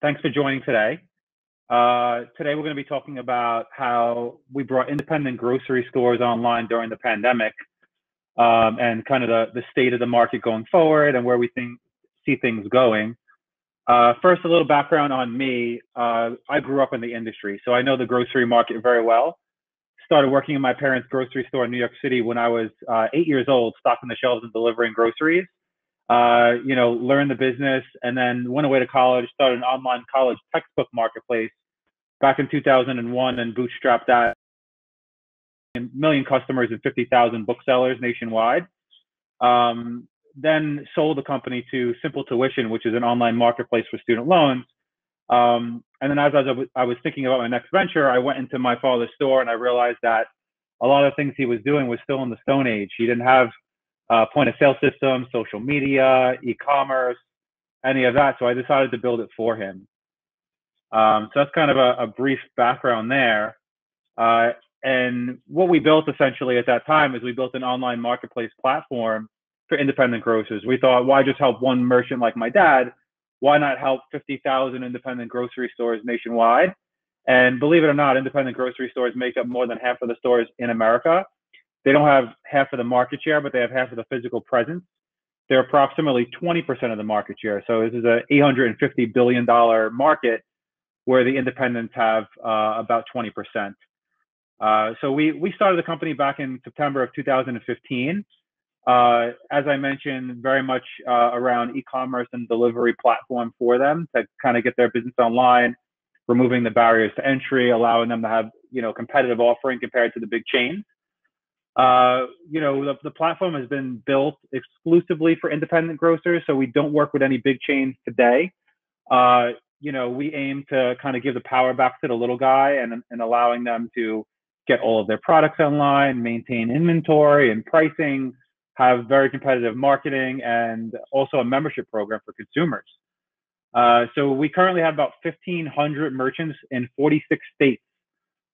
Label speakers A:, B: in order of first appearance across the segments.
A: Thanks for joining today. Uh, today, we're going to be talking about how we brought independent grocery stores online during the pandemic um, and kind of the, the state of the market going forward and where we think see things going. Uh, first, a little background on me. Uh, I grew up in the industry, so I know the grocery market very well. Started working in my parents' grocery store in New York City when I was uh, eight years old, stocking the shelves and delivering groceries uh, you know, learned the business, and then went away to college, started an online college textbook marketplace back in 2001 and bootstrapped that. A million customers and 50,000 booksellers nationwide. Um, then sold the company to Simple Tuition, which is an online marketplace for student loans. Um, and then as I was, I was thinking about my next venture, I went into my father's store and I realized that a lot of things he was doing was still in the Stone Age. He didn't have uh, point of sale system, social media, e-commerce, any of that. So I decided to build it for him. Um, so that's kind of a, a brief background there. Uh, and what we built essentially at that time is we built an online marketplace platform for independent grocers. We thought, why just help one merchant like my dad? Why not help 50,000 independent grocery stores nationwide? And believe it or not, independent grocery stores make up more than half of the stores in America. They don't have half of the market share, but they have half of the physical presence. They're approximately 20% of the market share. So this is a $850 billion market where the independents have uh, about 20%. Uh, so we, we started the company back in September of 2015. Uh, as I mentioned, very much uh, around e-commerce and delivery platform for them to kind of get their business online, removing the barriers to entry, allowing them to have you know competitive offering compared to the big chains. Uh, you know, the, the platform has been built exclusively for independent grocers, so we don't work with any big chains today. Uh, you know, we aim to kind of give the power back to the little guy and, and allowing them to get all of their products online, maintain inventory and pricing, have very competitive marketing, and also a membership program for consumers. Uh, so we currently have about 1,500 merchants in 46 states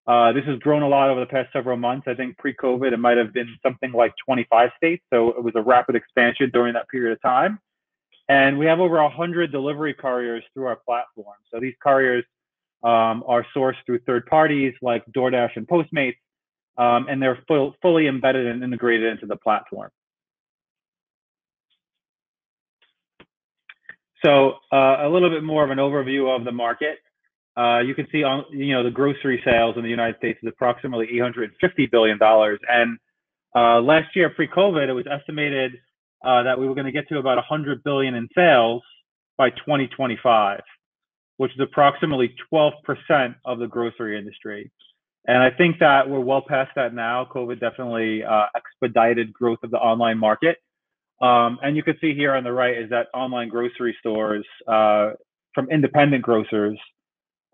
A: uh, this has grown a lot over the past several months. I think pre-COVID, it might have been something like 25 states. So it was a rapid expansion during that period of time. And we have over 100 delivery couriers through our platform. So these couriers um, are sourced through third parties like DoorDash and Postmates, um, and they're full, fully embedded and integrated into the platform. So uh, a little bit more of an overview of the market. Uh, you can see on you know the grocery sales in the United States is approximately 850 billion dollars, and uh, last year pre-COVID, it was estimated uh, that we were going to get to about 100 billion in sales by 2025, which is approximately 12% of the grocery industry. And I think that we're well past that now. COVID definitely uh, expedited growth of the online market. Um, and you can see here on the right is that online grocery stores uh, from independent grocers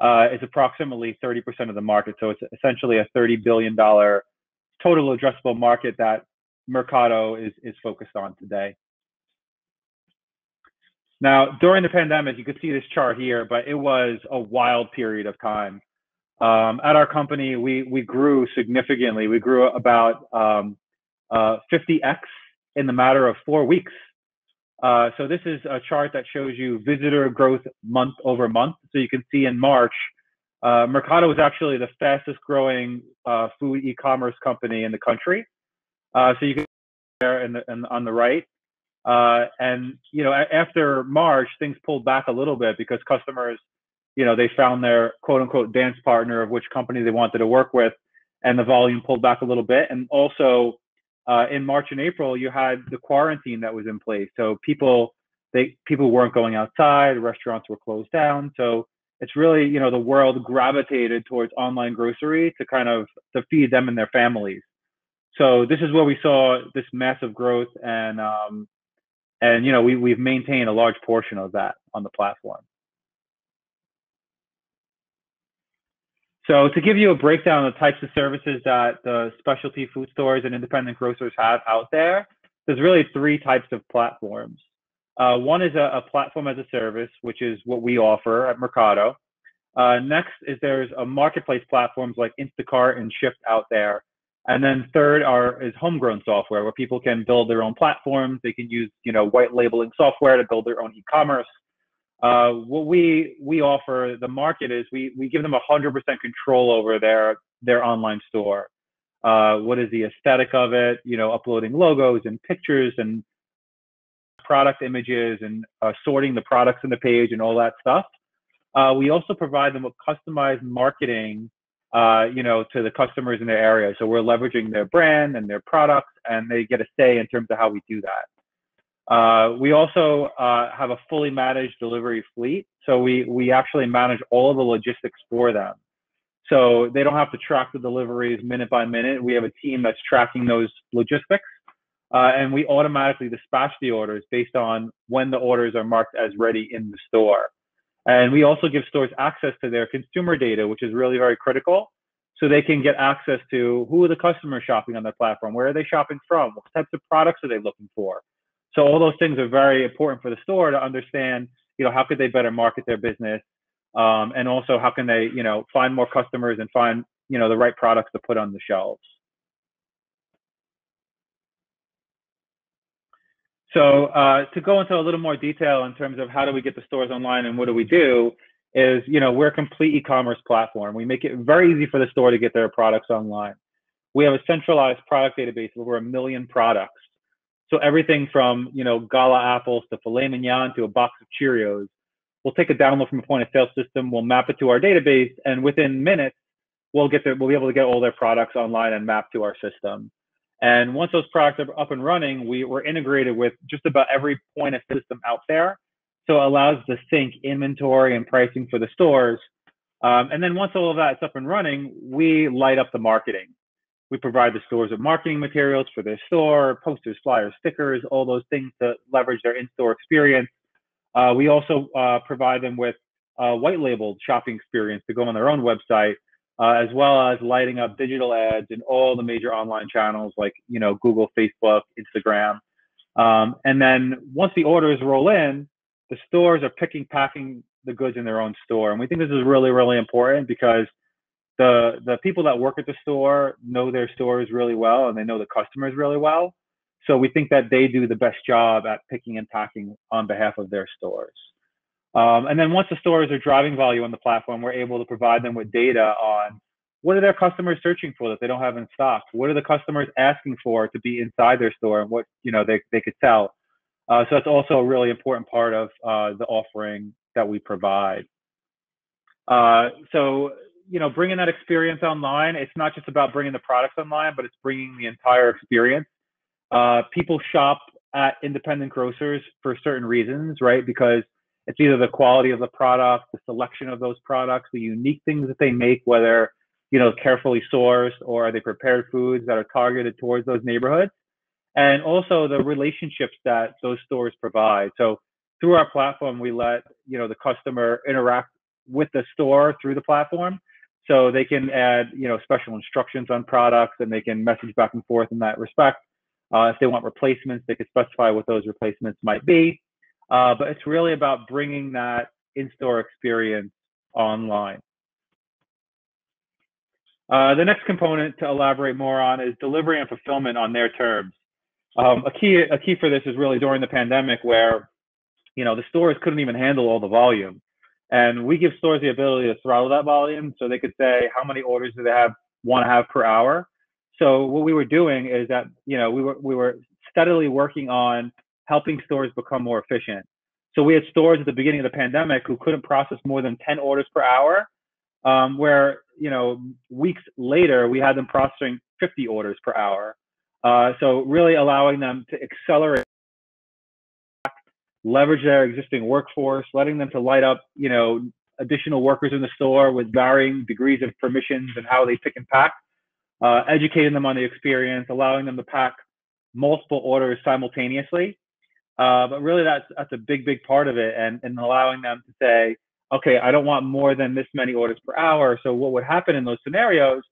A: uh, is approximately 30% of the market. So it's essentially a $30 billion total addressable market that Mercato is, is focused on today. Now, during the pandemic, you can see this chart here, but it was a wild period of time. Um, at our company, we, we grew significantly. We grew about um, uh, 50x in the matter of four weeks. Uh, so this is a chart that shows you visitor growth month over month. So you can see in March, uh, Mercato was actually the fastest growing uh, food e-commerce company in the country. Uh, so you can there in the, in, on the right. Uh, and you know, after March, things pulled back a little bit because customers, you know, they found their quote unquote dance partner of which company they wanted to work with, and the volume pulled back a little bit. And also, uh, in March and April, you had the quarantine that was in place. So people they people weren't going outside, restaurants were closed down. So it's really you know the world gravitated towards online grocery to kind of to feed them and their families. So this is where we saw this massive growth, and um, and you know we we've maintained a large portion of that on the platform. So to give you a breakdown of the types of services that the specialty food stores and independent grocers have out there, there's really three types of platforms. Uh, one is a, a, platform as a service, which is what we offer at Mercato. Uh, next is there's a marketplace platforms like Instacart and Shipt out there. And then third are is homegrown software where people can build their own platforms. They can use you know white labeling software to build their own e-commerce. Uh, what we we offer the market is we we give them 100% control over their their online store. Uh, what is the aesthetic of it? You know, uploading logos and pictures and product images and uh, sorting the products in the page and all that stuff. Uh, we also provide them with customized marketing, uh, you know, to the customers in their area. So we're leveraging their brand and their products, and they get a say in terms of how we do that. Uh, we also uh, have a fully managed delivery fleet. So we, we actually manage all of the logistics for them. So they don't have to track the deliveries minute by minute. We have a team that's tracking those logistics. Uh, and we automatically dispatch the orders based on when the orders are marked as ready in the store. And we also give stores access to their consumer data, which is really very critical. So they can get access to who are the customers shopping on their platform, where are they shopping from, what types of products are they looking for. So all those things are very important for the store to understand, you know, how could they better market their business, um, and also how can they, you know, find more customers and find, you know, the right products to put on the shelves. So uh, to go into a little more detail in terms of how do we get the stores online and what do we do is, you know, we're a complete e-commerce platform. We make it very easy for the store to get their products online. We have a centralized product database of over a million products. So everything from, you know, gala apples to filet mignon to a box of Cheerios. We'll take a download from a point of sale system, we'll map it to our database, and within minutes, we'll get there, we'll be able to get all their products online and mapped to our system. And once those products are up and running, we were integrated with just about every point of system out there. So it allows to sync inventory and pricing for the stores. Um, and then once all of that's up and running, we light up the marketing. We provide the stores with marketing materials for their store, posters, flyers, stickers, all those things to leverage their in-store experience. Uh, we also uh, provide them with a white labeled shopping experience to go on their own website uh, as well as lighting up digital ads in all the major online channels like you know Google, Facebook, Instagram. Um, and then once the orders roll in, the stores are picking, packing the goods in their own store, and we think this is really, really important because the the people that work at the store know their stores really well and they know the customers really well. So we think that they do the best job at picking and packing on behalf of their stores. Um, and then once the stores are driving value on the platform, we're able to provide them with data on what are their customers searching for that they don't have in stock? What are the customers asking for to be inside their store and what you know they, they could sell? Uh, so that's also a really important part of uh, the offering that we provide. Uh, so you know, bringing that experience online, it's not just about bringing the products online, but it's bringing the entire experience. Uh, people shop at independent grocers for certain reasons, right? Because it's either the quality of the product, the selection of those products, the unique things that they make, whether you know carefully sourced or are they prepared foods that are targeted towards those neighborhoods, and also the relationships that those stores provide. So through our platform, we let you know the customer interact with the store through the platform, so they can add you know special instructions on products and they can message back and forth in that respect. Uh, if they want replacements, they can specify what those replacements might be. Uh, but it's really about bringing that in-store experience online. Uh, the next component to elaborate more on is delivery and fulfillment on their terms. Um, a key a key for this is really during the pandemic where you know the stores couldn't even handle all the volume, and we give stores the ability to throttle that volume so they could say how many orders do they have want to have per hour. So what we were doing is that you know we were we were steadily working on helping stores become more efficient. So we had stores at the beginning of the pandemic who couldn't process more than 10 orders per hour, um, where, you know, weeks later, we had them processing 50 orders per hour. Uh, so really allowing them to accelerate, leverage their existing workforce, letting them to light up, you know, additional workers in the store with varying degrees of permissions and how they pick and pack, uh, educating them on the experience, allowing them to pack multiple orders simultaneously uh, but really, that's that's a big, big part of it, and and allowing them to say, okay, I don't want more than this many orders per hour. So what would happen in those scenarios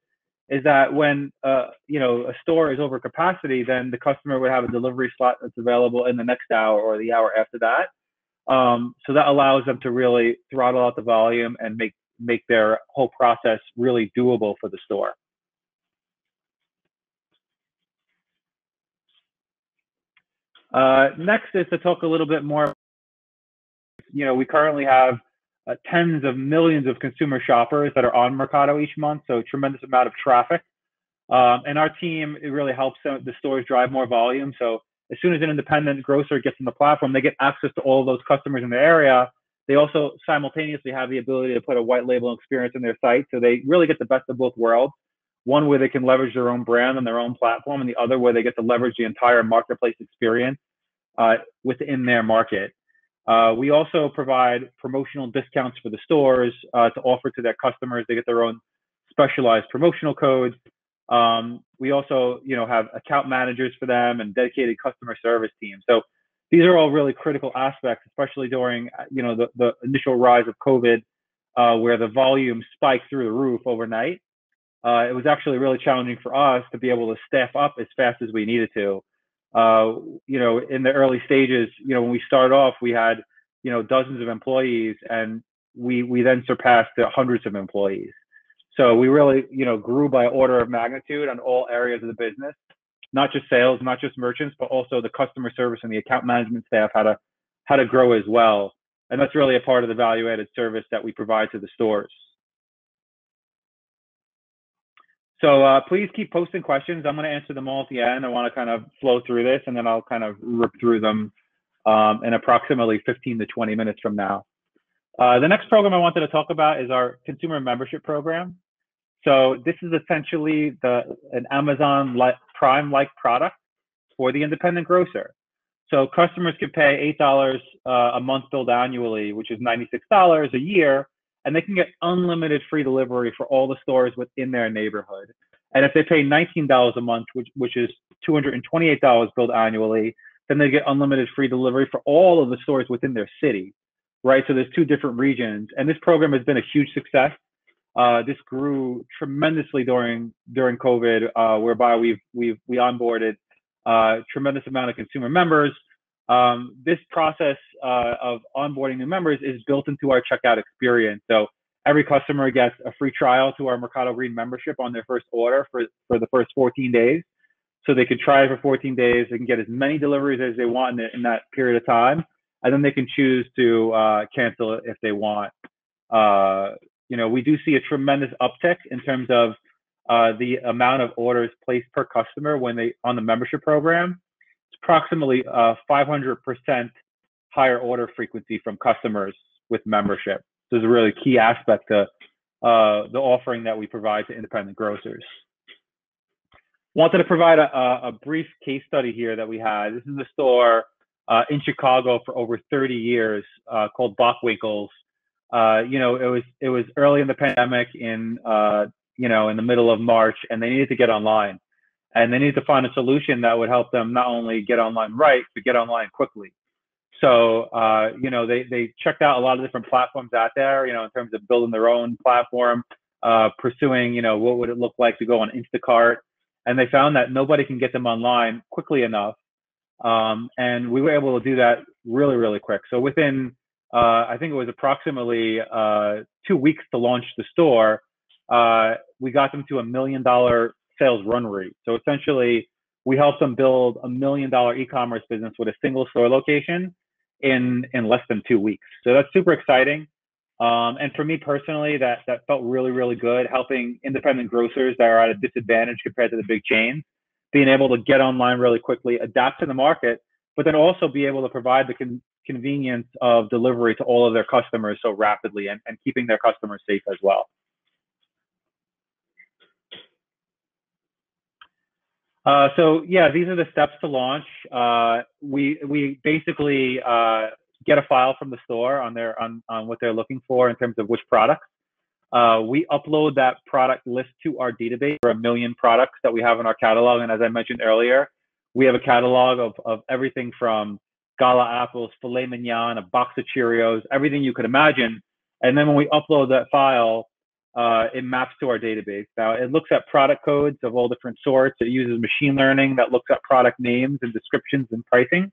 A: is that when uh, you know a store is over capacity, then the customer would have a delivery slot that's available in the next hour or the hour after that. Um, so that allows them to really throttle out the volume and make make their whole process really doable for the store. Uh, next is to talk a little bit more you know, we currently have uh, tens of millions of consumer shoppers that are on Mercato each month, so tremendous amount of traffic. Um, and our team it really helps the stores drive more volume. So as soon as an independent grocer gets on the platform, they get access to all those customers in the area. They also simultaneously have the ability to put a white label experience in their site, so they really get the best of both worlds. One where they can leverage their own brand and their own platform, and the other where they get to leverage the entire marketplace experience uh, within their market. Uh, we also provide promotional discounts for the stores uh, to offer to their customers. They get their own specialized promotional codes. Um, we also, you know, have account managers for them and dedicated customer service teams. So these are all really critical aspects, especially during, you know, the, the initial rise of COVID, uh, where the volume spiked through the roof overnight. Uh, it was actually really challenging for us to be able to staff up as fast as we needed to uh, you know, in the early stages, you know, when we started off, we had, you know, dozens of employees and we, we then surpassed the hundreds of employees. So we really, you know, grew by order of magnitude on all areas of the business, not just sales, not just merchants, but also the customer service and the account management staff how to, how to grow as well. And that's really a part of the value added service that we provide to the stores. So uh, please keep posting questions. I'm going to answer them all at the end. I want to kind of flow through this and then I'll kind of rip through them um, in approximately 15 to 20 minutes from now. Uh, the next program I wanted to talk about is our consumer membership program. So this is essentially the an Amazon Prime like product for the independent grocer. So customers can pay $8 uh, a month billed annually, which is $96 a year and they can get unlimited free delivery for all the stores within their neighborhood. And if they pay $19 a month, which, which is $228 billed annually, then they get unlimited free delivery for all of the stores within their city, right? So there's two different regions, and this program has been a huge success. Uh, this grew tremendously during during COVID, uh, whereby we've we've we onboarded uh, tremendous amount of consumer members. Um, this process uh, of onboarding new members is built into our checkout experience. So every customer gets a free trial to our Mercato Green membership on their first order for, for the first 14 days. So they can try it for 14 days. They can get as many deliveries as they want in, in that period of time. And then they can choose to uh, cancel it if they want. Uh, you know, we do see a tremendous uptick in terms of uh, the amount of orders placed per customer when they on the membership program approximately uh, 500% higher order frequency from customers with membership. This is a really key aspect to uh, the offering that we provide to independent grocers. Wanted to provide a, brief case study here that we had. This is a store uh, in Chicago for over 30 years uh, called Bockwinkel's. You know, it was it was early in the pandemic in you know in the middle of March, and they needed to get online and they need to find a solution that would help them not only get online right, but get online quickly. So, uh, you know, they, they checked out a lot of different platforms out there, you know, in terms of building their own platform, uh, pursuing, you know, what would it look like to go on Instacart. And they found that nobody can get them online quickly enough. Um, and we were able to do that really, really quick. So within, uh, I think it was approximately uh, two weeks to launch the store, uh, we got them to a million dollar sales run rate. So essentially, we helped them build a million dollar e-commerce business with a single store location in in less than two weeks. So that's super exciting. Um, and for me personally, that that felt really really good, helping independent grocers that are at a disadvantage compared to the big chains, being able to get online really quickly, adapt to the market, but then also be able to provide the con- convenience of delivery to all of their customers so rapidly and, and keeping their customers safe as well. Uh, so yeah, these are the steps to launch. Uh, we we basically uh, get a file from the store on their on, on what they're looking for in terms of which products. Uh, we upload that product list to our database for a million products that we have in our catalog. And as I mentioned earlier, we have a catalog of, of everything from gala apples, filet mignon, a box of Cheerios, everything you could imagine. And then when we upload that file, uh, it maps to our database. Now it looks at product codes of all different sorts. It uses machine learning that looks at product names and descriptions and pricing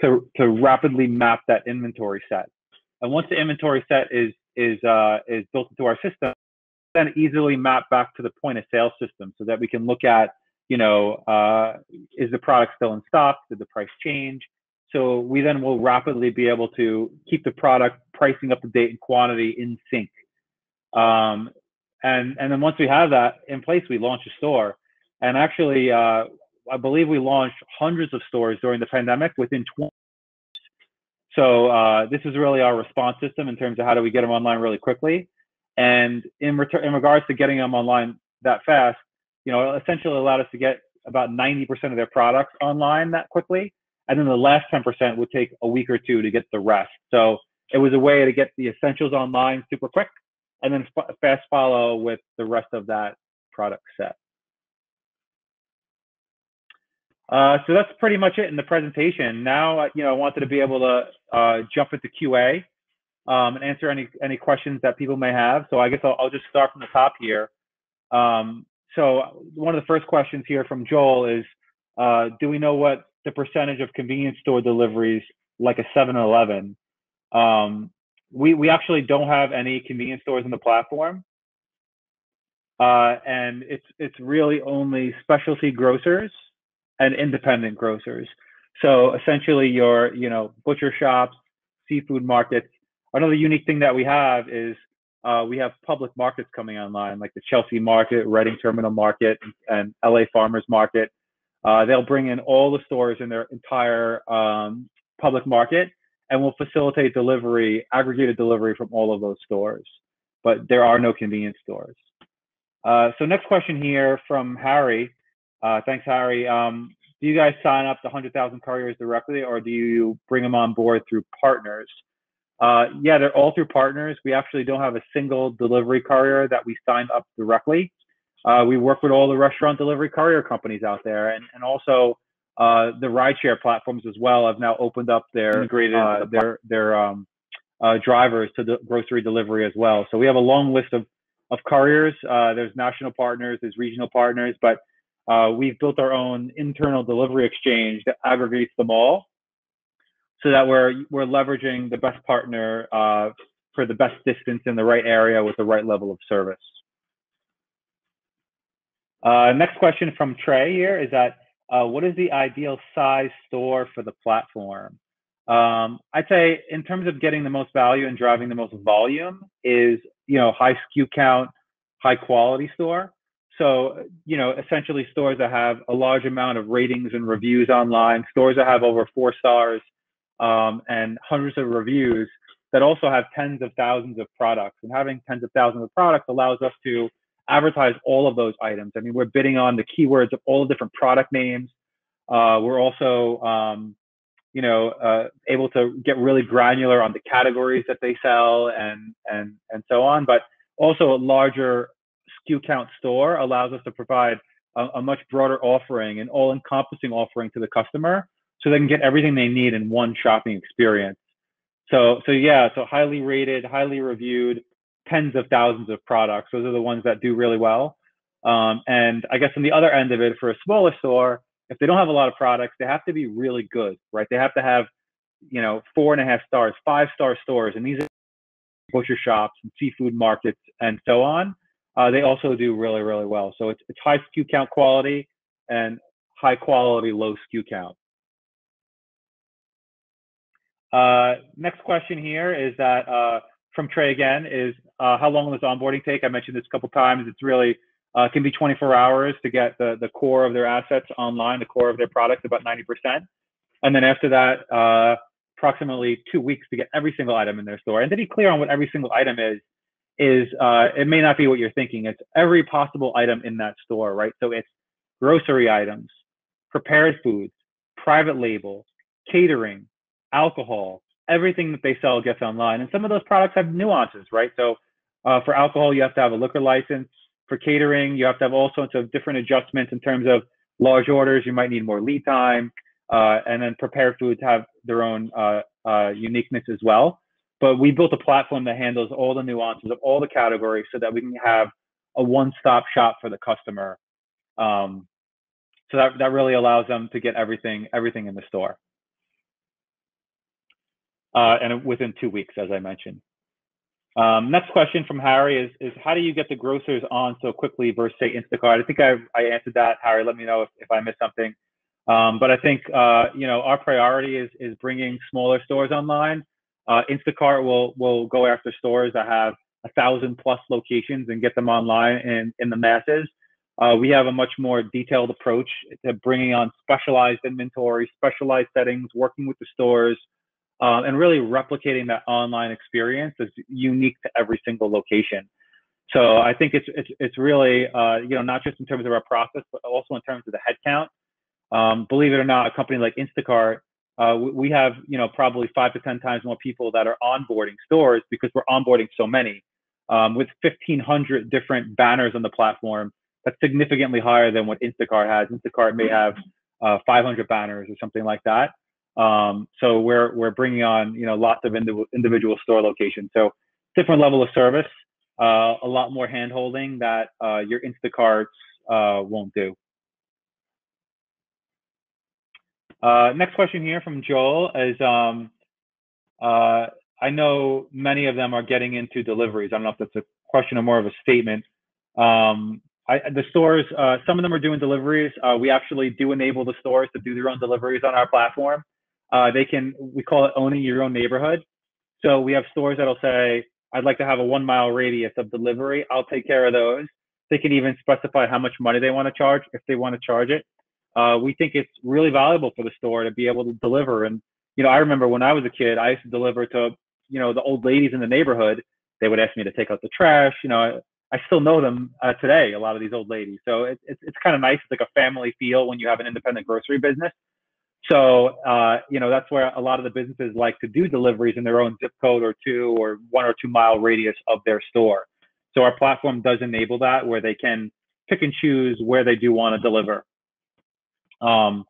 A: to, to rapidly map that inventory set. And once the inventory set is is uh, is built into our system, then easily map back to the point of sale system so that we can look at, you know, uh, is the product still in stock? Did the price change? So we then will rapidly be able to keep the product pricing up to date and quantity in sync. Um, and and then once we have that in place, we launch a store. And actually, uh, I believe we launched hundreds of stores during the pandemic within 20. So uh, this is really our response system in terms of how do we get them online really quickly. And in return, in regards to getting them online that fast, you know, essentially allowed us to get about 90% of their products online that quickly. And then the last 10% would take a week or two to get the rest. So it was a way to get the essentials online super quick and then fast follow with the rest of that product set. Uh, so that's pretty much it in the presentation. Now, uh, you know, I wanted to be able to uh, jump into QA um, and answer any any questions that people may have. So I guess I'll, I'll just start from the top here. Um, so one of the first questions here from Joel is, uh, do we know what the percentage of convenience store deliveries like a 7-Eleven? Um, we we actually don't have any convenience stores in the platform, uh, and it's it's really only specialty grocers and independent grocers. So essentially, your you know butcher shops, seafood markets. Another unique thing that we have is uh, we have public markets coming online, like the Chelsea Market, Reading Terminal Market, and LA Farmers Market. Uh, they'll bring in all the stores in their entire um, public market and we'll facilitate delivery, aggregated delivery from all of those stores. But there are no convenience stores. Uh, so next question here from Harry. Uh, thanks, Harry. Um, do you guys sign up the 100,000 couriers directly or do you bring them on board through partners? Uh, yeah, they're all through partners. We actually don't have a single delivery courier that we signed up directly. Uh, we work with all the restaurant delivery courier companies out there and, and also uh, the rideshare platforms as well have now opened up their uh, their their um, uh, drivers to the grocery delivery as well. So we have a long list of of couriers. Uh, there's national partners, there's regional partners, but uh, we've built our own internal delivery exchange that aggregates them all so that we're, we're leveraging the best partner uh, for the best distance in the right area with the right level of service. Uh, next question from Trey here is that uh, what is the ideal size store for the platform? Um, I'd say in terms of getting the most value and driving the most volume is you know high SKU count, high quality store. So, you know, essentially stores that have a large amount of ratings and reviews online, stores that have over four stars um, and hundreds of reviews that also have tens of thousands of products. And having tens of thousands of products allows us to advertise all of those items. I mean, we're bidding on the keywords of all the different product names. Uh, we're also, um, you know, uh, able to get really granular on the categories that they sell and and and so on. But also a larger SKU count store allows us to provide a, a much broader offering, an all-encompassing offering to the customer, so they can get everything they need in one shopping experience. So, so yeah, so highly rated, highly reviewed, tens of thousands of products. Those are the ones that do really well. Um, and I guess on the other end of it, for a smaller store, if they don't have a lot of products, they have to be really good, right? They have to have, you know, four and a half stars, five star stores, and these are butcher shops and seafood markets and so on uh, they also do really, really well. So it's, it's high SKU count quality and high quality, low SKU count. Uh, next question here is that uh, from Trey again is uh, how long this onboarding take? I mentioned this a couple times. It's really uh, can be 24 hours to get the, the core of their assets online, the core of their products, about 90%. And then after that, uh, approximately two weeks to get every single item in their store. And to be clear on what every single item is, is uh, it may not be what you're thinking. It's every possible item in that store, right? So it's grocery items, prepared foods, private label, catering, alcohol, everything that they sell gets online. And some of those products have nuances, right? So uh, for alcohol, you have to have a liquor license. For catering, you have to have all sorts of different adjustments in terms of large orders. You might need more lead time. Uh, and then prepared foods have their own uh, uh uniqueness as well. But we built a platform that handles all the nuances of all the categories so that we can have a one-stop shop for the customer. Um, so that, that really allows them to get everything everything in the store. Uh, and within two weeks, as I mentioned. Um, next question from Harry is, is how do you get the grocers on so quickly versus say Instacart? I think I, I answered that, Harry. Let me know if, if I missed something. Um, but I think uh, you know our priority is is bringing smaller stores online. Uh, Instacart will will go after stores that have a thousand plus locations and get them online in in the masses. Uh, we have a much more detailed approach to bringing on specialized inventory, specialized settings, working with the stores, uh, and really replicating that online experience is unique to every single location. So I think it's it's it's really uh, you know not just in terms of our process, but also in terms of the headcount. Um, believe it or not, a company like Instacart, uh, we have you know probably five to ten times more people that are onboarding stores because we're onboarding so many. Um, with 1,500 different banners on the platform, that's significantly higher than what Instacart has. Instacart may have uh, 500 banners or something like that. Um, so we're we're bringing on you know lots of individual store locations. So different level of service, uh, a lot more handholding that uh, your Instacarts uh, won't do. Uh, next question here from Joel is um, uh, I know many of them are getting into deliveries. I don't know if that's a question or more of a statement. Um, I, the stores, uh, some of them are doing deliveries. We actually do enable the stores to do their own deliveries on our platform. Uh, they can, we call it owning your own neighborhood. So we have stores that'll say, I'd like to have a one mile radius of delivery. I'll take care of those. They can even specify how much money they want to charge if they want to charge it. Uh, we think it's really valuable for the store to be able to deliver. And, you know, I remember when I was a kid, I used to deliver to, you know, the old ladies in the neighborhood. They would ask me to take out the trash. You know, I still know them uh, today, a lot of these old ladies. So it, it's, it's kind of nice. It's like a family feel when you have an independent grocery business. So, uh, you know, that's where a lot of the businesses like to do deliveries in their own zip code or two or one or two mile radius of their store. So our platform does enable that where they can pick and choose where they do want to deliver. Um,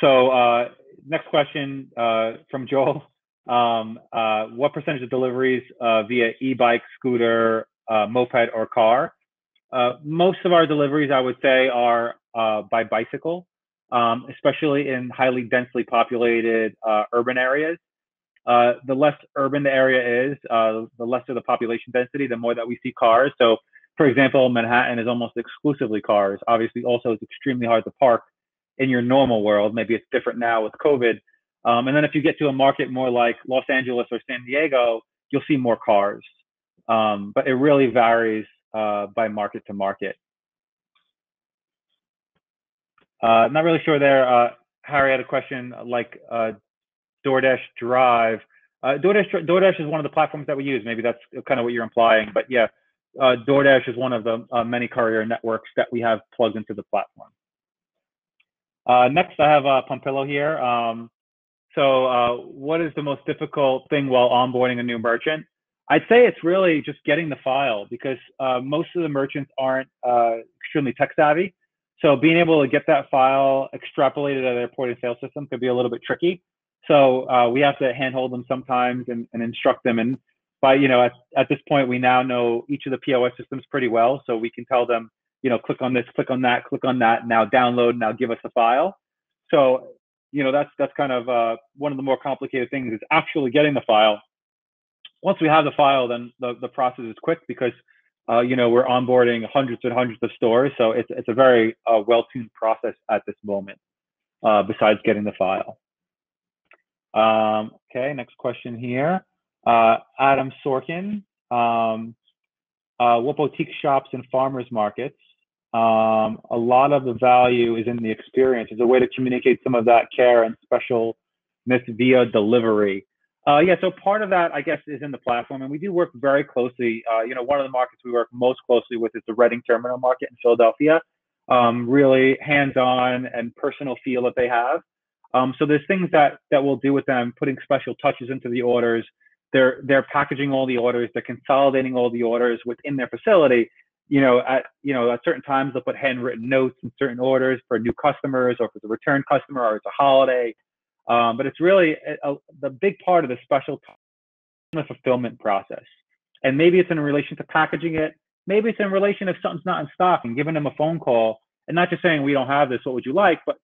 A: so uh, next question uh, from Joel. Um, uh, what percentage of deliveries uh, via e-bike, scooter, uh, moped, or car? most of our deliveries, I would say, are by bicycle um, especially in highly densely populated uh, urban areas. Uh, the less urban the area is, uh, the lesser the population density, the more that we see cars. So, for example, Manhattan is almost exclusively cars. Obviously, also it's extremely hard to park in your normal world. Maybe it's different now with COVID. Um, and then if you get to a market more like Los Angeles or San Diego, you'll see more cars. Um, but it really varies uh, by market to market. Uh, not really sure there. Uh, Harry had a question like uh, DoorDash Drive. Uh, DoorDash, DoorDash is one of the platforms that we use. Maybe that's kind of what you're implying. But yeah, uh, DoorDash is one of the uh, many courier networks that we have plugged into the platform. Next, I have Pompillo here. Um, so what is the most difficult thing while onboarding a new merchant? I'd say it's really just getting the file because most of the merchants aren't extremely tech savvy. So being able to get that file extrapolated out of their point of sale system could be a little bit tricky. So uh, we have to handhold them sometimes and, and instruct them. And by, you know, at, at this point, we now know each of the POS systems pretty well. So we can tell them, you know, click on this, click on that, click on that, now download, now give us a file. So, you know, that's, that's kind of uh, one of the more complicated things is actually getting the file. Once we have the file, then the, the process is quick because uh, you know, we're onboarding hundreds and hundreds of stores, so it's it's a very uh, well-tuned process at this moment. Uh, besides getting the file. Um, okay, next question here. Uh, Adam Sorkin. Um, uh, what boutique shops and farmers markets? Um, a lot of the value is in the experience. It's a way to communicate some of that care and specialness via delivery. Uh, yeah, so part of that, I guess, is in the platform, and we do work very closely. Uh, you know, one of the markets we work most closely with is the Reading Terminal Market in Philadelphia. Um, really hands-on and personal feel that they have. Um, so there's things that that we'll do with them, putting special touches into the orders. They're they're packaging all the orders. They're consolidating all the orders within their facility. You know, at you know at certain times they'll put handwritten notes in certain orders for new customers, or for a return customer, or it's a holiday um, but it's really a, a, the big part of the special the fulfillment process. And maybe it's in relation to packaging it. Maybe it's in relation if something's not in stock and giving them a phone call and not just saying we don't have this, what would you like, but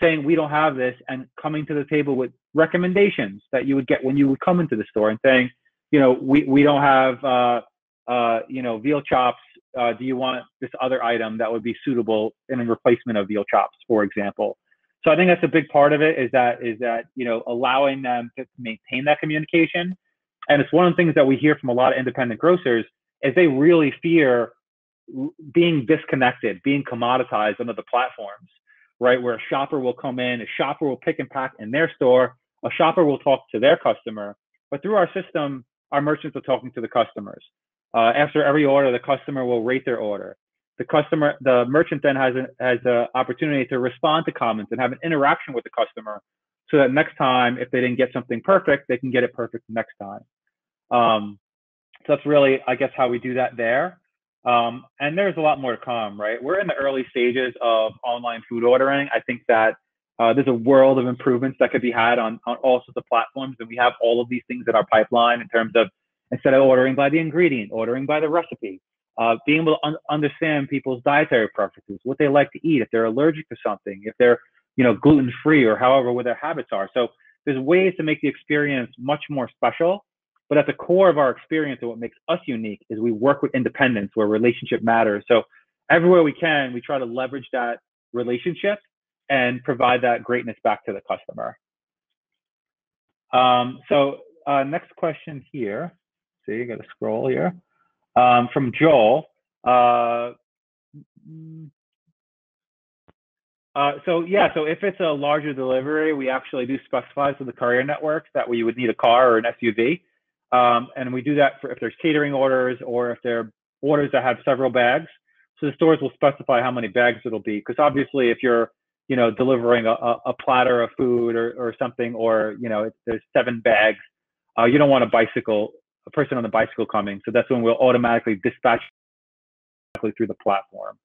A: saying we don't have this and coming to the table with recommendations that you would get when you would come into the store and saying, you know, we, we don't have, uh, uh, you know, veal chops. Uh, do you want this other item that would be suitable in a replacement of veal chops, for example? So I think that's a big part of it is that is that you know allowing them to maintain that communication, and it's one of the things that we hear from a lot of independent grocers is they really fear being disconnected, being commoditized under the platforms, right? Where a shopper will come in, a shopper will pick and pack in their store, a shopper will talk to their customer, but through our system, our merchants are talking to the customers. Uh, after every order, the customer will rate their order. The customer, the merchant then has an has the opportunity to respond to comments and have an interaction with the customer, so that next time, if they didn't get something perfect, they can get it perfect next time. Um, so that's really, I guess, how we do that there. Um, and there's a lot more to come, right? We're in the early stages of online food ordering. I think that uh, there's a world of improvements that could be had on, on all sorts of platforms. And we have all of these things in our pipeline in terms of instead of ordering by the ingredient, ordering by the recipe, uh, being able to un- understand people's dietary preferences, what they like to eat, if they're allergic to something, if they're, you know, gluten free or however what their habits are. So there's ways to make the experience much more special but at the core of our experience and what makes us unique is we work with independence where relationship matters. So everywhere we can, we try to leverage that relationship and provide that greatness back to the customer. Um, so uh, next question here. See, you got to scroll here. Um, from Joel. Uh, uh, so yeah, so if it's a larger delivery, we actually do specify to the courier network that we would need a car or an SUV. Um, and we do that for if there's catering orders or if there are orders that have several bags. So the stores will specify how many bags it'll be. Because obviously, if you're, you know, delivering a, a platter of food or, or something, or you know, there's seven bags, uh, you don't want a bicycle, a person on the bicycle coming. So that's when we'll automatically dispatch through the platform.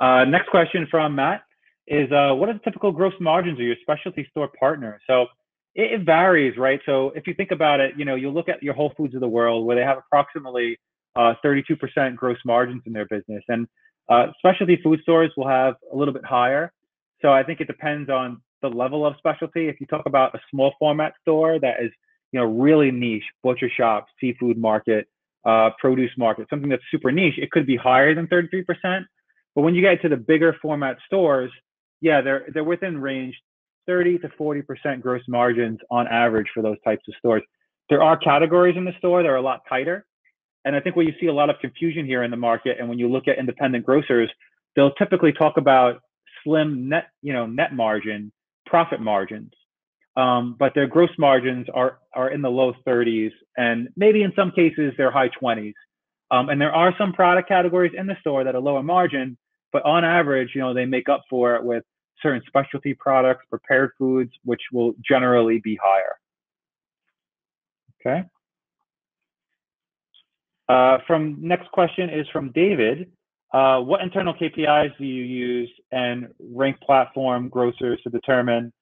A: Uh, next question from Matt is, uh, what are the typical gross margins of your specialty store partner? So it, it varies, right? So if you think about it, you know, you look at your Whole Foods of the world where they have approximately uh, 32% gross margins in their business, and uh, specialty food stores will have a little bit higher. So I think it depends on the level of specialty. If you talk about a small format store that is, you know, really niche, butcher shop, seafood market, uh, produce market, something that's super niche, it could be higher than 33%. But when you get to the bigger format stores, yeah, they're they're within range 30 to 40% gross margins on average for those types of stores. There are categories in the store that are a lot tighter. And I think where you see a lot of confusion here in the market, and when you look at independent grocers, they'll typically talk about slim net, you know, net margin, profit margins. Um, but their gross margins are are in the low 30s, and maybe in some cases they're high 20s. Um, and there are some product categories in the store that are lower margin, but on average, you know, they make up for it with certain specialty products, prepared foods, which will generally be higher. Okay. Uh, from next question is from David. Uh, what internal KPIs do you use and rank platform grocers to determine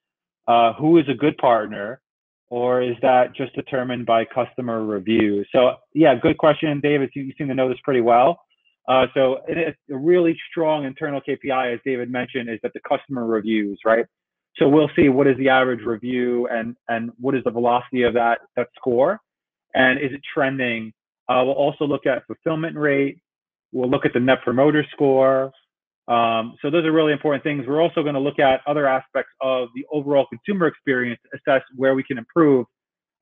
A: uh, who is a good partner, or is that just determined by customer reviews? So yeah, good question, David. You, seem to know this pretty well. Uh, so a really strong internal KPI, as David mentioned, is that the customer reviews, right? So we'll see what is the average review and and what is the velocity of that that score, and is it trending? Uh, we'll also look at fulfillment rate. We'll look at the net promoter score. Um, so those are really important things. We're also going to look at other aspects of the overall consumer experience, assess where we can improve.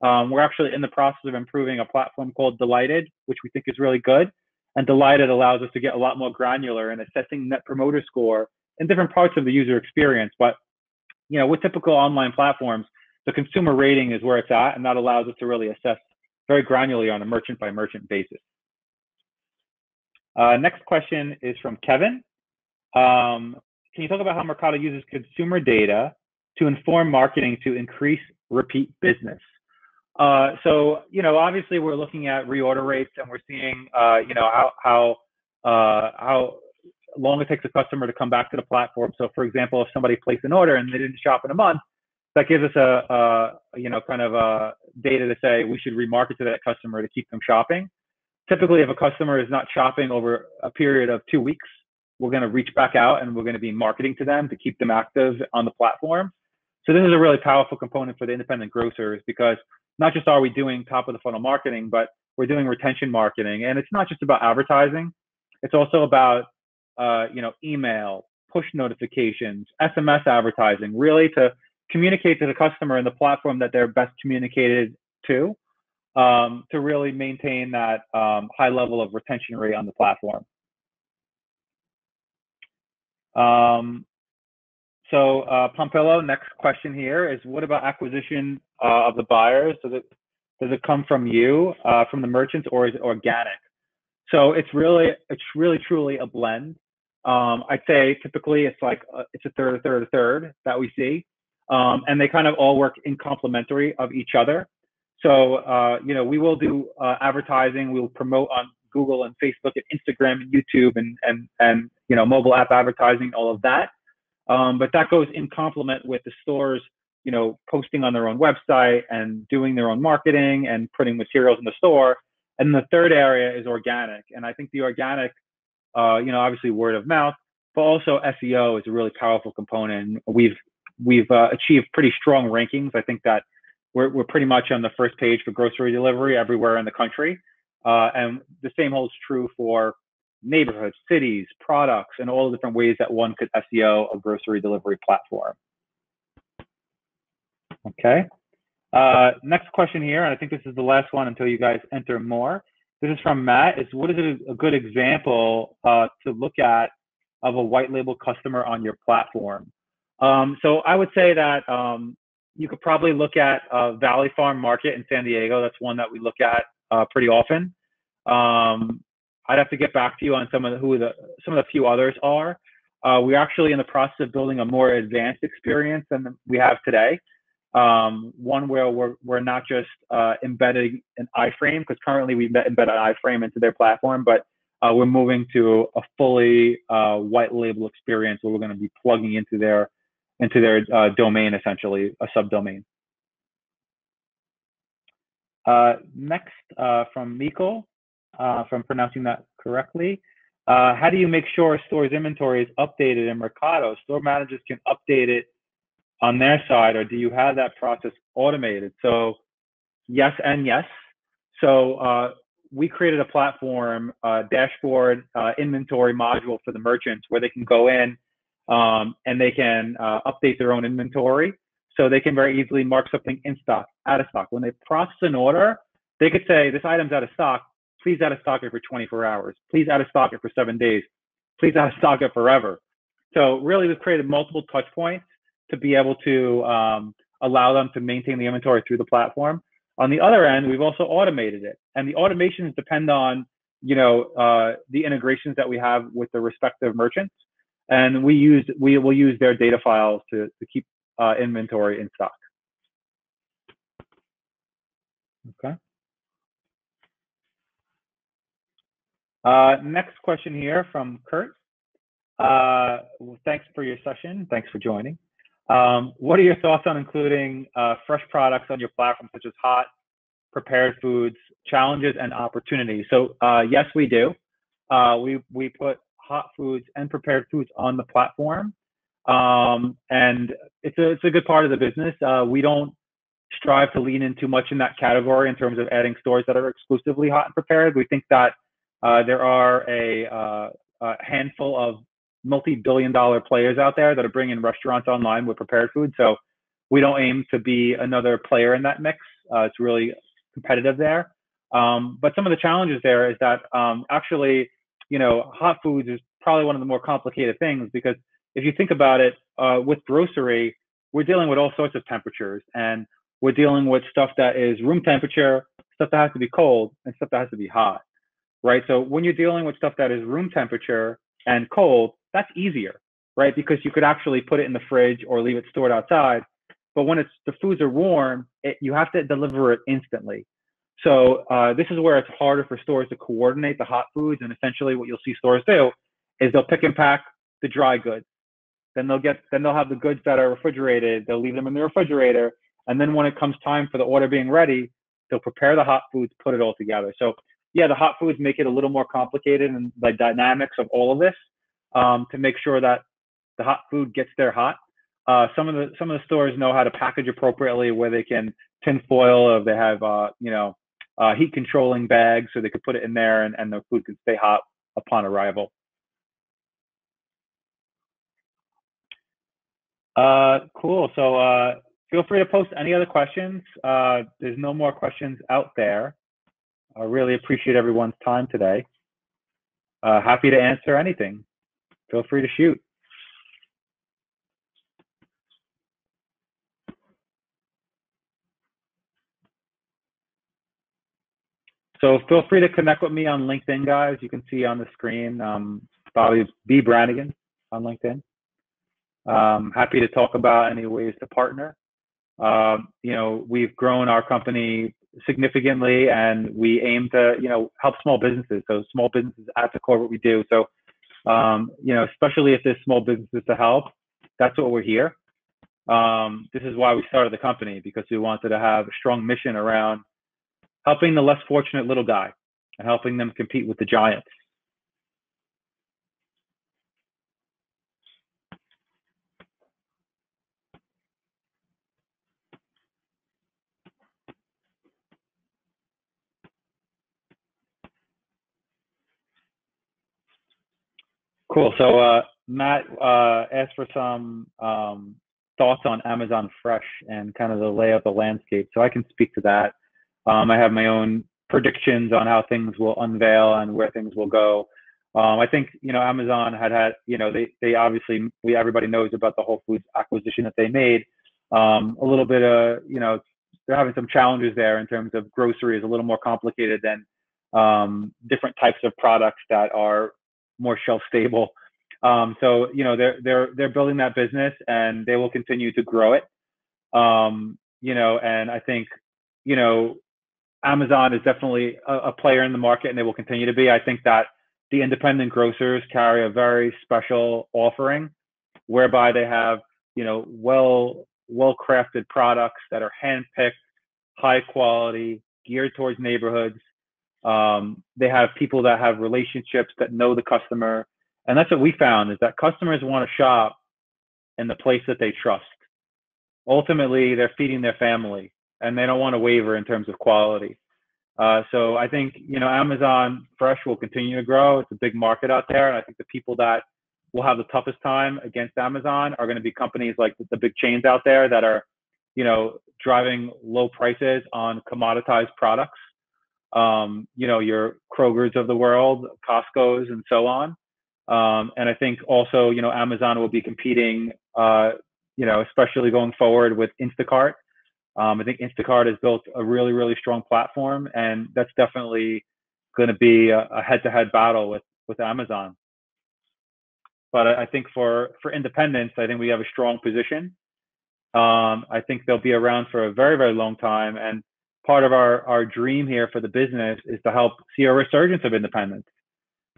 A: Um, we're actually in the process of improving a platform called Delighted, which we think is really good. And Delighted allows us to get a lot more granular in assessing net promoter score in different parts of the user experience. But you know, with typical online platforms, the consumer rating is where it's at, and that allows us to really assess very granularly on a merchant by merchant basis. Uh, next question is from Kevin. Um, can you talk about how Mercato uses consumer data to inform marketing to increase repeat business? Uh, so, you know, obviously we're looking at reorder rates and we're seeing, uh, you know, how, how, uh, how long it takes a customer to come back to the platform. So for example, if somebody placed an order and they didn't shop in a month, that gives us a, a you know, kind of a data to say we should remarket to that customer to keep them shopping. Typically, if a customer is not shopping over a period of two weeks, we're going to reach back out and we're going to be marketing to them to keep them active on the platform. So this is a really powerful component for the independent grocers because not just are we doing top of the funnel marketing, but we're doing retention marketing. And it's not just about advertising. It's also about, uh, you know, email, push notifications, SMS advertising, really to communicate to the customer in the platform that they're best communicated to, um, to really maintain that um, high level of retention rate on the platform. Um, so uh, Pompillo, next question here is what about acquisition uh, of the buyers? Does it, does it come from you, uh, from the merchants, or is it organic? So it's really, it's really truly a blend. Um, I'd say typically it's like a, uh, it's a third, a third, a third that we see, um, and they kind of all work in complementary of each other. So uh, you know, we will do uh, advertising. We'll promote on Google and Facebook and Instagram and YouTube and and and you know, mobile app advertising, all of that. Um, but that goes in complement with the stores, you know, posting on their own website and doing their own marketing and putting materials in the store. And the third area is organic. And I think the organic, uh, you know, obviously word of mouth, but also SEO is a really powerful component. We've we've uh, achieved pretty strong rankings. I think that we're we're pretty much on the first page for grocery delivery everywhere in the country. Uh, and the same holds true for neighborhoods, cities, products, and all the different ways that one could SEO a grocery delivery platform. Okay. Uh, next question here, and I think this is the last one until you guys enter more. This is from Matt. Is what is a, good example uh, to look at of a white label customer on your platform? Um, so I would say that um, you could probably look at uh, Valley Farm Market in San Diego. That's one that we look at uh, pretty often. Um, I'd have to get back to you on some of the, who the some of the few others are. Uh, we're actually in the process of building a more advanced experience than we have today um, one where we're, we're not just uh, embedding an iframe, because currently we embed an iframe into their platform, but uh, we're moving to a fully uh, white label experience where we're going to be plugging into their into their uh, domain, essentially a subdomain. Uh, next, uh, from Miko, from pronouncing that correctly. how do you make sure a store's inventory is updated in Mercato? Store managers can update it on their side, or do you have that process automated? So yes and yes. So uh, we created a platform, uh, dashboard, uh, inventory module for the merchants where they can go in um, and they can uh, update their own inventory. So they can very easily mark something in stock, out of stock. When they process an order, they could say, this item's out of stock. Please out of stock it for 24 hours. Please out of stock it for seven days. Please out of stock it forever. So really, we've created multiple touch points to be able to um, allow them to maintain the inventory through the platform. On the other end, we've also automated it, and the automations depend on you know uh, the integrations that we have with the respective merchants, and we use we will use their data files to to keep uh, inventory in stock. Okay. Uh, next question here from Kurt. Uh, well, thanks for your session. Thanks for joining. Um, what are your thoughts on including uh, fresh products on your platform, such as hot, prepared foods, challenges, and opportunities? So uh, yes, we do. Uh, we we put hot foods and prepared foods on the platform, um, and it's a it's a good part of the business. Uh, we don't strive to lean in too much in that category in terms of adding stores that are exclusively hot and prepared. We think that uh, there are a, uh, a handful of multi-billion dollar players out there that are bringing restaurants online with prepared food. So we don't aim to be another player in that mix. Uh, it's really competitive there. Um, but some of the challenges there is that um, actually, you know, hot foods is probably one of the more complicated things because if you think about it, uh, with grocery, we're dealing with all sorts of temperatures and we're dealing with stuff that is room temperature, stuff that has to be cold, and stuff that has to be hot, right? So when you're dealing with stuff that is room temperature and cold, that's easier, right? Because you could actually put it in the fridge or leave it stored outside. But when it's the foods are warm, it, you have to deliver it instantly. So uh, this is where it's harder for stores to coordinate the hot foods. And essentially, what you'll see stores do is they'll pick and pack the dry goods. Then they'll get then they'll have the goods that are refrigerated. They'll leave them in the refrigerator. And then when it comes time for the order being ready, they'll prepare the hot foods, put it all together. So yeah, the hot foods make it a little more complicated and the dynamics of all of this um, to make sure that the hot food gets there hot. Uh, some of the some of the stores know how to package appropriately, where they can tin foil, or they have uh, you know uh, heat controlling bags, so they could put it in there, and, and the food can stay hot upon arrival. Uh, cool. So uh, feel free to post any other questions. Uh, there's no more questions out there. I really appreciate everyone's time today. Uh, happy to answer anything. Feel free to shoot. So feel free to connect with me on LinkedIn, guys. You can see on the screen, um, Bobby B. Brannigan on LinkedIn. Um, happy to talk about any ways to partner. Um, you know, we've grown our company significantly and we aim to, you know, help small businesses. So small businesses at the core what we do. So, um, you know, especially if there's small businesses to help, that's what we're here. Um, this is why we started the company because we wanted to have a strong mission around helping the less fortunate little guy and helping them compete with the giants. Cool. So uh, Matt uh, asked for some um, thoughts on Amazon Fresh and kind of the lay of the landscape. So I can speak to that. Um, I have my own predictions on how things will unveil and where things will go. Um, I think you know Amazon had had you know they they obviously we everybody knows about the Whole Foods acquisition that they made. Um, a little bit of you know they're having some challenges there in terms of grocery is a little more complicated than um, different types of products that are more shelf stable. Um, so you know they're they're they're building that business and they will continue to grow it. Um, you know, and I think you know Amazon is definitely a, a, player in the market and they will continue to be. I think that the independent grocers carry a very special offering whereby they have, you know, well well crafted products that are handpicked, high quality, geared towards neighborhoods. Um, they have people that have relationships that know the customer. And that's what we found is that customers want to shop in the place that they trust. Ultimately, they're feeding their family and they don't want to waver in terms of quality. Uh, so I think you know Amazon Fresh will continue to grow. It's a big market out there, and I think the people that will have the toughest time against Amazon are going to be companies like the big chains out there that are, you know, driving low prices on commoditized products. Um, you know, your Krogers of the world, Costco's, and so on. Um, and I think also, you know, Amazon will be competing, uh, you know, especially going forward with Instacart um, I think Instacart has built a really, really strong platform, and that's definitely going to be a, head-to-head battle with with Amazon. But I, I think for for independents, I think we have a strong position. Um, I think they'll be around for a very, very long time, and part of our our dream here for the business is to help see a resurgence of independence.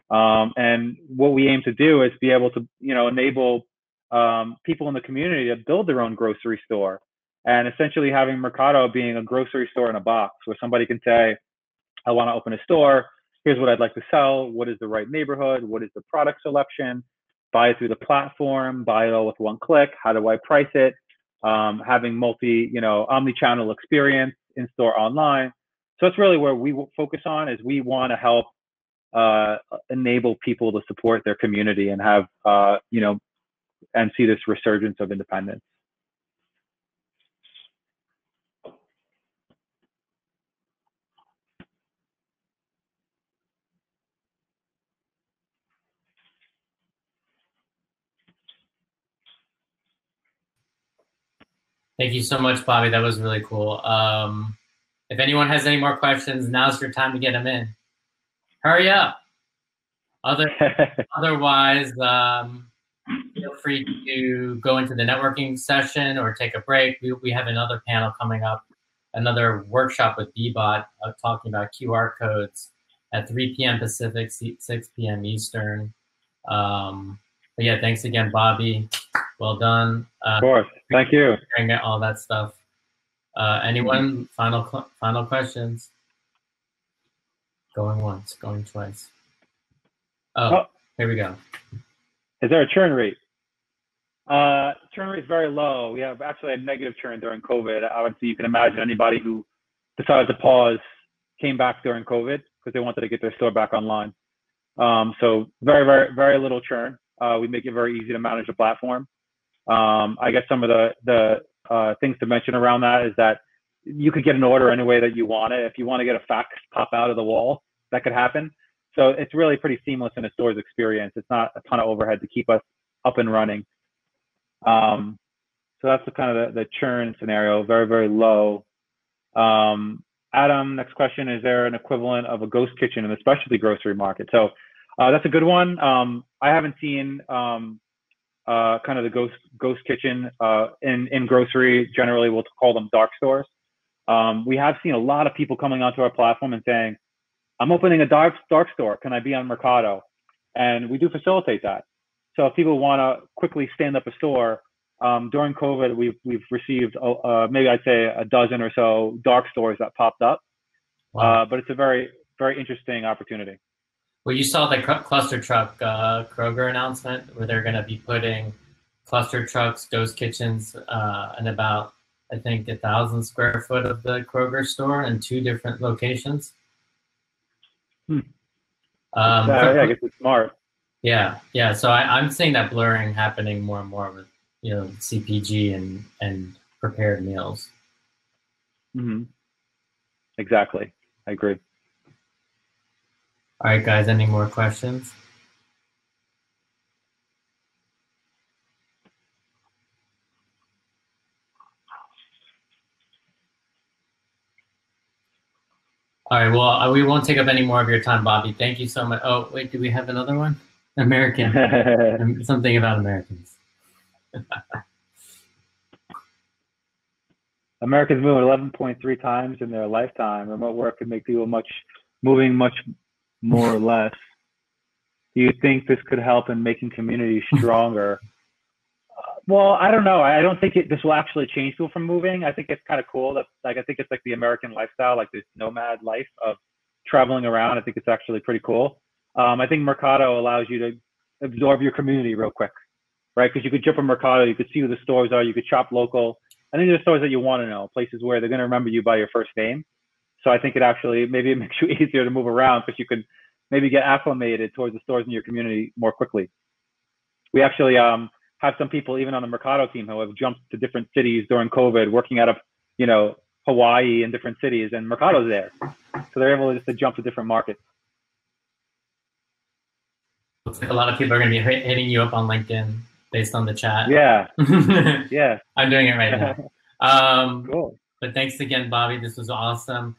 A: Um, and what we aim to do is be able to, you know, enable um, people in the community to build their own grocery store and essentially having Mercato being a grocery store in a box where somebody can say, I want to open a store. Here's what I'd like to sell. What is the right neighborhood? What is the product selection? Buy it through the platform, buy it all with one click. How do I price it? Um, having multi, you know, omni-channel experience in store online. So that's really where we focus on is we want to help uh, enable people to support their community and have, uh, you know, and see this resurgence of independence.
B: Thank you so much, Bobby. That was really cool. Um, if anyone has any more questions, now's your time to get them in. Hurry up. Other, otherwise, um, feel free to go into the networking session or take a break. We, we have another panel coming up, another workshop with Bbot uh, talking about QR codes at 3 p.m. Pacific, 6 p.m. Eastern. Um, but yeah, thanks again, Bobby. Well done.
A: Uh, of course. Thank you.
B: All that stuff. Uh, anyone final final questions? Going once, going twice. Oh, oh, here we go.
A: Is there a churn rate? Uh, churn rate is very low. We have actually a negative churn during COVID. Obviously, you can imagine anybody who decided to pause came back during COVID because they wanted to get their store back online. Um, so very, very, very little churn. Uh, we make it very easy to manage the platform. Um, I guess some of the the uh, things to mention around that is that you could get an order any way that you want it. If you want to get a fax pop out of the wall, that could happen. So it's really pretty seamless in a store's experience. It's not a ton of overhead to keep us up and running. Um, so that's the kind of the, the churn scenario, very, very low. Um, Adam, next question, is there an equivalent of a ghost kitchen in the specialty grocery market? So uh, that's a good one. Um, I haven't seen um, uh, kind of the ghost ghost kitchen uh, in in grocery. Generally, we'll call them dark stores. Um, we have seen a lot of people coming onto our platform and saying, "I'm opening a dark dark store. Can I be on Mercato?" And we do facilitate that. So if people want to quickly stand up a store, um, during COVID, we've we've received uh, maybe I'd say a dozen or so dark stores that popped up. Wow. Uh, but it's a very very interesting opportunity.
B: Well, you saw the ClusterTruck uh, Kroger announcement where they're going to be putting ClusterTrucks, ghost kitchens, uh, in about I think a thousand square foot of the Kroger store in two different locations.
A: Hmm. Um, yeah, I guess it's smart.
B: Yeah, yeah. So I, I'm seeing that blurring happening more and more with you know CPG and and prepared meals.
A: Mm-hmm. Exactly, I agree.
B: All right, guys. Any more questions? All right. Well, uh, we won't take up any more of your time, Bobby. Thank you so much. Oh, wait. Do we have another one? American. Something about Americans.
A: Americans move 11.3 times in their lifetime. Remote work can make people much moving much more or less. Do you think this could help in making communities stronger? uh, well, I don't know. I don't think it, this will actually change people from moving. I think it's kind of cool that like I think it's like the American lifestyle, like this nomad life of traveling around. I think it's actually pretty cool. Um, I think Mercato allows you to absorb your community real quick right? Because you could jump on Mercato, you could see who the stores are, you could shop local. I think there's stores that you want to know, places where they're going to remember you by your first name. So I think it actually maybe it makes you easier to move around because you can maybe get acclimated towards the stores in your community more quickly. We actually um, have some people even on the Mercato team who have jumped to different cities during COVID, working out of you know Hawaii and different cities, and Mercato's there, so they're able to just to jump to different markets.
B: Looks like a lot of people are going to be hitting you up on LinkedIn based on the chat.
A: Yeah. yeah.
B: I'm doing it right now. Um, cool. But thanks again, Bobby. This was awesome.